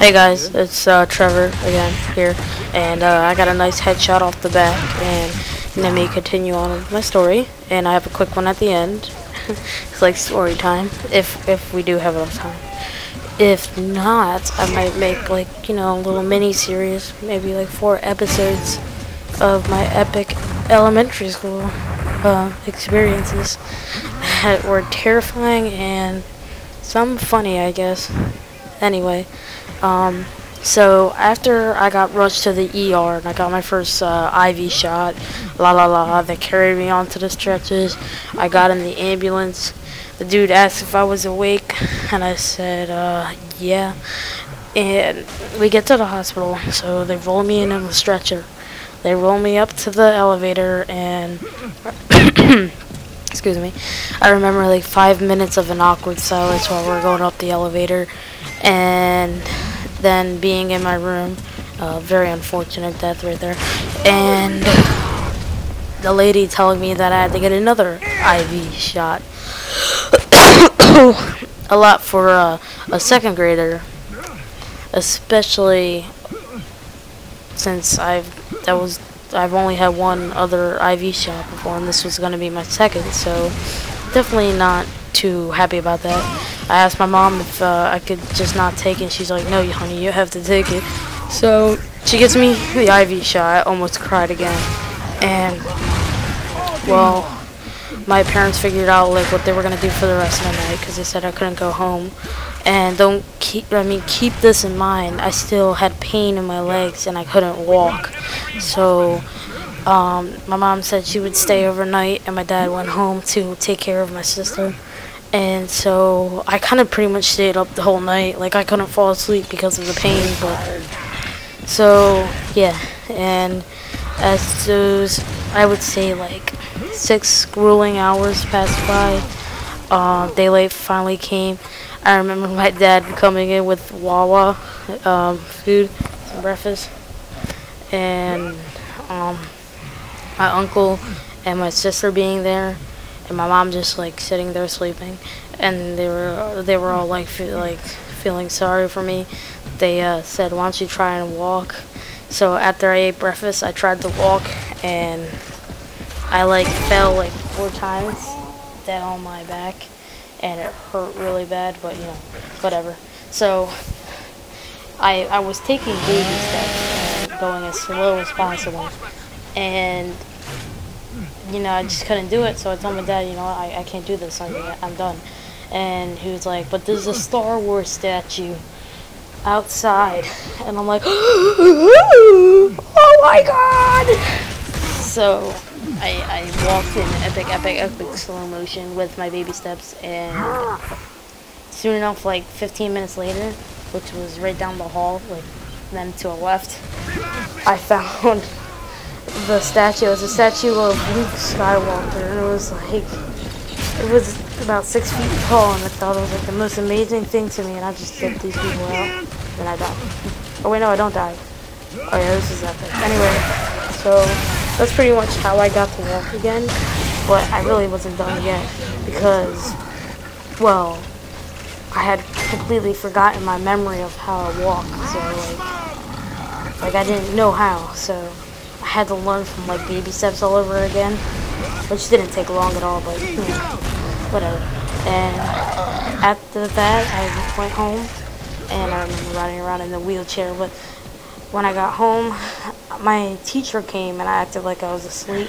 Hey guys, it's uh, Trevor again here, and uh, I got a nice headshot off the back, and let me continue on with my story, and I have a quick one at the end. it's like story time, if if we do have enough time. If not, I might make like you know a little mini series, maybe like four episodes of my epic elementary school uh, experiences that were terrifying and some funny, I guess. Anyway. Um, so after I got rushed to the ER and I got my first uh, IV shot, la la la, they carried me onto the stretchers. I got in the ambulance. The dude asked if I was awake, and I said, uh, yeah. And we get to the hospital, so they roll me in on the stretcher. They roll me up to the elevator, and excuse me, I remember like five minutes of an awkward silence while we we're going up the elevator, and then being in my room. Uh, very unfortunate death right there. And the lady telling me that I had to get another IV shot. a lot for uh, a second grader, especially since I've that was I've only had one other IV shot before, and this was going to be my second. So definitely not too happy about that. I asked my mom if uh, I could just not take it. She's like, no, honey, you have to take it. So she gives me the IV shot. I almost cried again. And, well, my parents figured out like what they were going to do for the rest of the night because they said I couldn't go home. And don't keep, I mean, keep this in mind. I still had pain in my legs and I couldn't walk. So, um, my mom said she would stay overnight and my dad went home to take care of my sister and so I kind of pretty much stayed up the whole night. Like I couldn't fall asleep because of the pain, but so yeah. And as those, I would say like six grueling hours passed by. Uh, daylight finally came. I remember my dad coming in with Wawa um, food, some breakfast, and um, my uncle and my sister being there and my mom just like sitting there sleeping, and they were they were all like fe like feeling sorry for me. They uh, said, "Why don't you try and walk?" So after I ate breakfast, I tried to walk, and I like fell like four times, dead on my back, and it hurt really bad. But you know, whatever. So I I was taking baby steps and going as slow as possible, and you know, I just couldn't do it. So I told my dad, you know, I, I can't do this. I'm, I'm done. And he was like, but there's a Star Wars statue outside. And I'm like, oh my god! So I, I walked in epic, epic, epic slow motion with my baby steps. And soon enough, like 15 minutes later, which was right down the hall, like then to a left, I found the statue. It was a statue of Luke Skywalker, and it was like, it was about six feet tall, and I thought it was like the most amazing thing to me, and I just took these people out, and I died. Oh wait, no, I don't die. Oh yeah, this is epic. Anyway, so that's pretty much how I got to walk again, but I really wasn't done yet, because, well, I had completely forgotten my memory of how I walk, so like, like I didn't know how, so had to learn from like baby steps all over again, which didn't take long at all, but you know, whatever. And after that, I went home, and I remember riding around in the wheelchair. But when I got home, my teacher came, and I acted like I was asleep,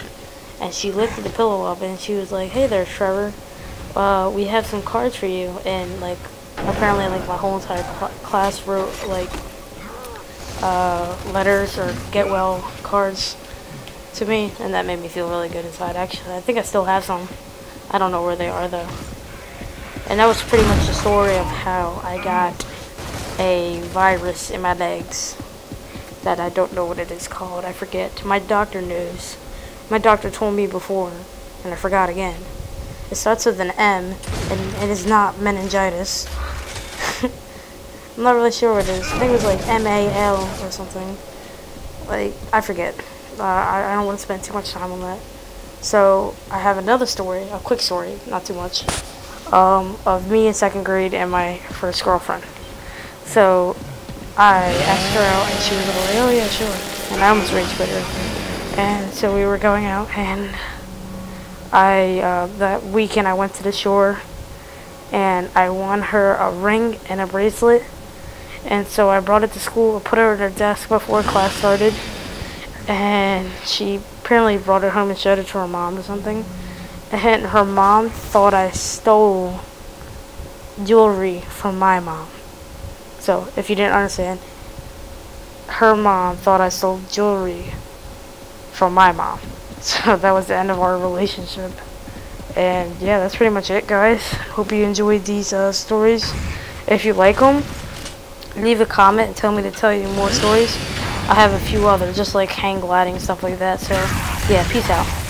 and she lifted the pillow up, and she was like, "Hey there, Trevor, uh, we have some cards for you." And like, apparently, like my whole entire cl class wrote like uh, letters or get well cards to me, and that made me feel really good inside. Actually, I think I still have some. I don't know where they are though. And that was pretty much the story of how I got a virus in my legs that I don't know what it is called. I forget. My doctor knows. My doctor told me before, and I forgot again. It starts with an M, and it is not meningitis. I'm not really sure what it is. I think it was like M-A-L or something. Like, I forget. Uh, I, I don't want to spend too much time on that. So, I have another story, a quick story, not too much, um, of me in second grade and my first girlfriend. So, I asked her out and she was like, oh yeah, sure. And I almost rage quit her. And so we were going out and I, uh, that weekend I went to the shore and I won her a ring and a bracelet. And so I brought it to school, put her at her desk before class started. And she apparently brought it home and showed it to her mom or something. And her mom thought I stole jewelry from my mom. So, if you didn't understand, her mom thought I stole jewelry from my mom. So that was the end of our relationship. And yeah, that's pretty much it, guys. Hope you enjoyed these uh, stories. If you like them, leave a comment and tell me to tell you more stories. I have a few others, just like hang gliding stuff like that. So yeah, peace out.